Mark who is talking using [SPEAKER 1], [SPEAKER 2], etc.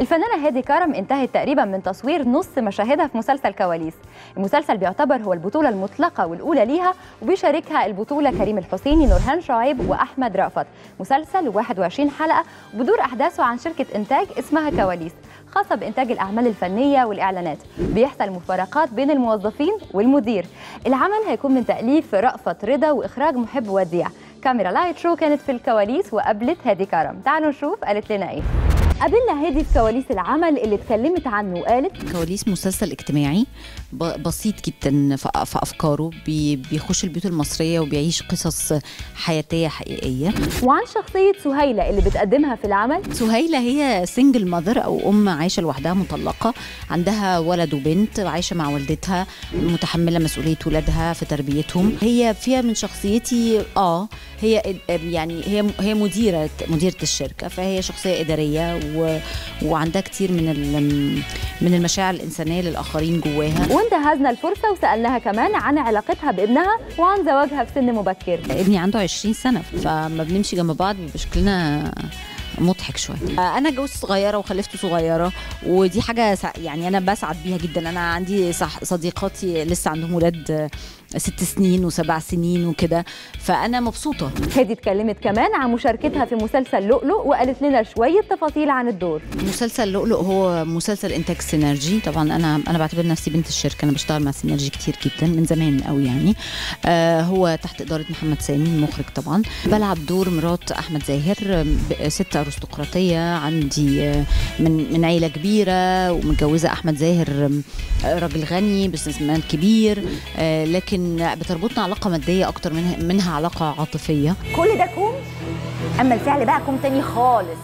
[SPEAKER 1] الفنانة هيدي كرم انتهت تقريبا من تصوير نص مشاهدها في مسلسل كواليس. المسلسل بيعتبر هو البطولة المطلقة والأولى ليها وبيشاركها البطولة كريم الحسيني نورهان شعيب وأحمد رأفت. مسلسل 21 حلقة بدور أحداثه عن شركة إنتاج اسمها كواليس خاصة بإنتاج الأعمال الفنية والإعلانات. بيحصل مفارقات بين الموظفين والمدير. العمل هيكون من تأليف رأفت رضا وإخراج محب وديع. كاميرا لايت شو كانت في الكواليس وقابلت هيدي كرم. تعالوا نشوف قالت لنا إيه. قابلنا هيدي في كواليس العمل اللي اتكلمت عنه وقالت
[SPEAKER 2] كواليس مسلسل اجتماعي بسيط جدا في أفكاره بي- بيخش البيوت المصرية وبيعيش قصص حياتية حقيقية.
[SPEAKER 1] وعن شخصية سهيلة اللي بتقدمها في العمل.
[SPEAKER 2] سهيلة هي سنجل ماذر أو أم عايشة لوحدها مطلقة عندها ولد وبنت عايشة مع والدتها متحملة مسؤولية ولادها في تربيتهم. هي فيها من شخصيتي آه هي يعني هي هي مديره مديرة الشركة فهي شخصية إدارية و وعندها كتير من ال- من المشاعر الإنسانية للآخرين جواها.
[SPEAKER 1] وانتهزنا الفرصة وسألناها كمان عن علاقتها بابنها وعن زواجها في سن مبكر.
[SPEAKER 2] ابني عنده 20 سنة فما بنمشي جنب بعض بيبقى شكلنا مضحك شوية. أنا جوزت صغيرة وخلفت صغيرة ودي حاجة يعني أنا بسعد بيها جدا. أنا عندي صديقاتي لسه عندهم ولاد ست سنين وسبع سنين وكده. فأنا مبسوطة.
[SPEAKER 1] هيدي اتكلمت كمان عن مشاركتها في مسلسل لؤلؤ وقالت لنا شوية تفاصيل عن الدور.
[SPEAKER 2] مسلسل لؤلؤ هو مسلسل إنتاج سينرجي. طبعا أنا أنا بعتبر نفسي بنت الشركة. أنا بشتغل مع سينرجي كتير جدا من زمان قوي يعني. آه هو تحت إدارة محمد سامي المخرج طبعا. بلعب دور مرات أحمد زاهر ب- ست ارستقراطيه عندي آه، من من عيلة كبيرة ومتجوزة أحمد زاهر آه، راجل غني businessman كبير آه لكن بتربطنا علاقة مادية أكتر منها منها علاقة عاطفية.
[SPEAKER 3] كل ده كوم؟ أما الفيل بقى كوم تاني خالص.